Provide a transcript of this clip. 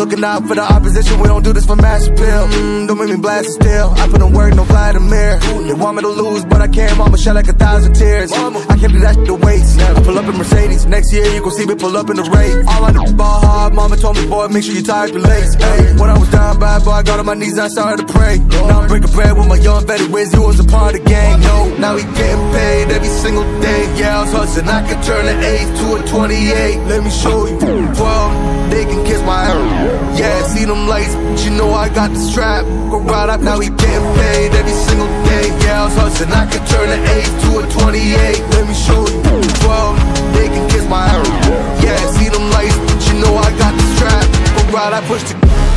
looking out for the opposition. We don't do this for mass appeal. Mm, don't make me blast it still. I put in work, no Vladimir. They want me to lose, but I can't. Mama shed like a thousand tears. I can't do that shit to waste. I pull up in Mercedes. Next year, you gon' see me pull up in the race. All I do ball hard. Mama told me, boy, make sure you tie up your legs. Hey, when I was down bad, boy, I got on my knees I started to pray. Now I'm breaking bread with my young vet. Where's you was a part of the gang? No, now he getting paid every single day. Yeah, I was hustling. I could turn an 8 to a 28. Let me show you. 12, they can kiss my ass. Yeah, see them lights, but you know I got the strap. Go right up, now he getting paid every single day. Yeah, I was hustling. I could turn an 8 to a 28. Let me show you. 12, they can kiss my ass. Yeah, see them lights, but you know I got the strap. Go right, I push the